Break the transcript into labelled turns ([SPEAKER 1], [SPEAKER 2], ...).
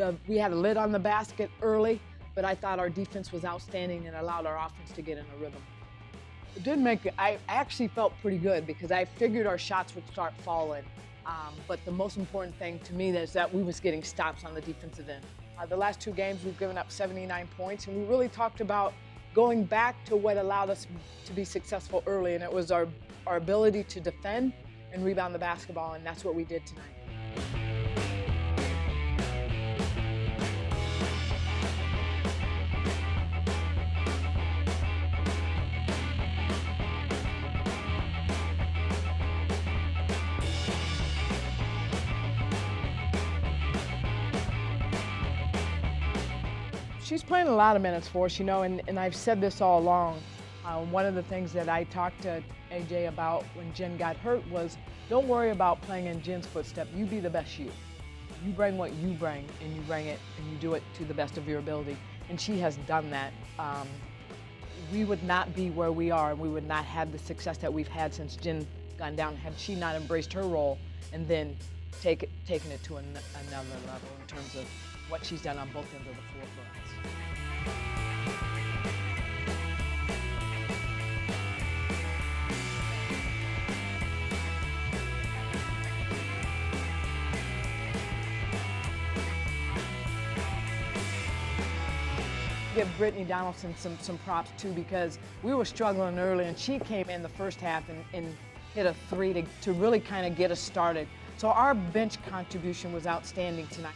[SPEAKER 1] the, we had a lid on the basket early, but I thought our defense was outstanding and allowed our offense to get in a rhythm. It did make it, I actually felt pretty good because I figured our shots would start falling. Um, but the most important thing to me is that we was getting stops on the defensive end. Uh, the last two games we've given up 79 points, and we really talked about going back to what allowed us to be successful early, and it was our, our ability to defend and rebound the basketball, and that's what we did tonight. She's playing a lot of minutes for us, you know, and, and I've said this all along. Uh, one of the things that I talked to AJ about when Jen got hurt was don't worry about playing in Jen's footstep. You be the best you. You bring what you bring, and you bring it, and you do it to the best of your ability. And she has done that. Um, we would not be where we are, and we would not have the success that we've had since Jen gone down had she not embraced her role and then take it, taken it to an, another level in terms of what she's done on both ends of the floor for us. give Brittany Donaldson some, some props too because we were struggling early and she came in the first half and, and hit a three to, to really kind of get us started. So our bench contribution was outstanding tonight.